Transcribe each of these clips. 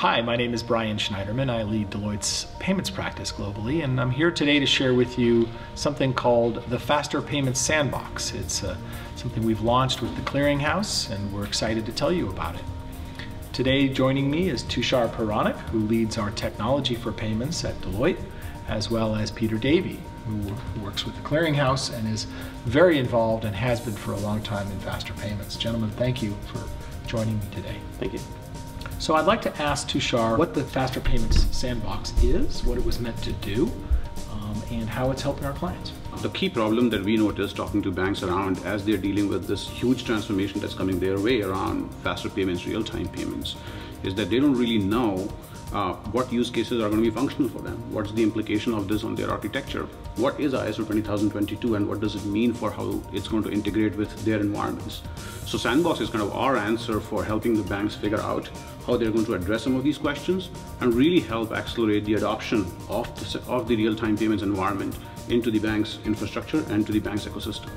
Hi, my name is Brian Schneiderman. I lead Deloitte's payments practice globally, and I'm here today to share with you something called the Faster Payments Sandbox. It's uh, something we've launched with the Clearinghouse, and we're excited to tell you about it. Today, joining me is Tushar Puranik, who leads our technology for payments at Deloitte, as well as Peter Davey, who works with the Clearinghouse and is very involved and has been for a long time in faster payments. Gentlemen, thank you for joining me today. Thank you. So I'd like to ask Tushar what the Faster Payments Sandbox is, what it was meant to do, um, and how it's helping our clients. The key problem that we noticed talking to banks around as they're dealing with this huge transformation that's coming their way around faster payments, real-time payments, is that they don't really know uh, what use cases are going to be functional for them? What's the implication of this on their architecture? What is ISO 20022 and what does it mean for how it's going to integrate with their environments? So Sandbox is kind of our answer for helping the banks figure out how they're going to address some of these questions and really help accelerate the adoption of the, of the real-time payments environment into the bank's infrastructure and to the bank's ecosystem.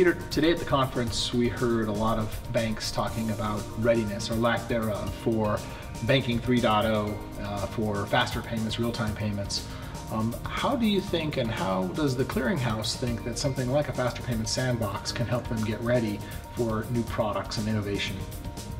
Peter, today at the conference we heard a lot of banks talking about readiness or lack thereof for Banking 3.0, uh, for faster payments, real-time payments. Um, how do you think and how does the clearinghouse think that something like a faster payment sandbox can help them get ready for new products and innovation?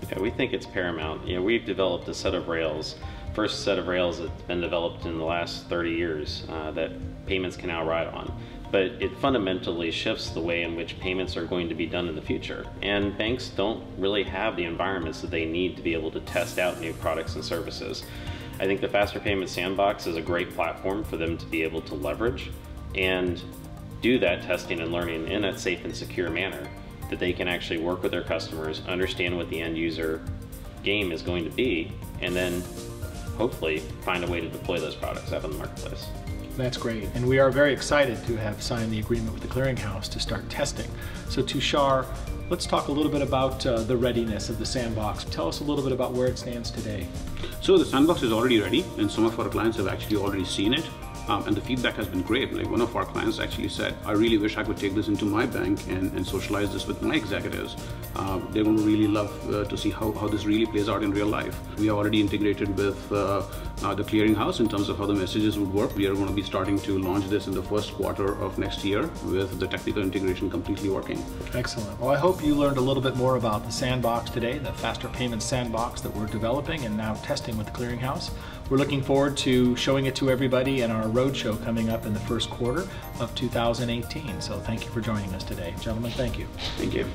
Yeah, we think it's paramount. You know, we've developed a set of rails, first set of rails that's been developed in the last 30 years uh, that payments can now ride on but it fundamentally shifts the way in which payments are going to be done in the future. And banks don't really have the environments that they need to be able to test out new products and services. I think the Faster Payment Sandbox is a great platform for them to be able to leverage and do that testing and learning in a safe and secure manner that they can actually work with their customers, understand what the end user game is going to be, and then hopefully find a way to deploy those products out in the marketplace. That's great. And we are very excited to have signed the agreement with the Clearinghouse to start testing. So Tushar, let's talk a little bit about uh, the readiness of the sandbox. Tell us a little bit about where it stands today. So the sandbox is already ready and some of our clients have actually already seen it. Um, and the feedback has been great. Like one of our clients actually said, I really wish I could take this into my bank and, and socialize this with my executives. Uh, they're going to really love uh, to see how, how this really plays out in real life. We are already integrated with uh, the clearinghouse in terms of how the messages would work. We are going to be starting to launch this in the first quarter of next year with the technical integration completely working. Excellent. Well, I hope you learned a little bit more about the sandbox today, the faster payment sandbox that we're developing and now testing with the clearinghouse. We're looking forward to showing it to everybody in our roadshow coming up in the first quarter of 2018. So thank you for joining us today. Gentlemen, thank you. Thank you.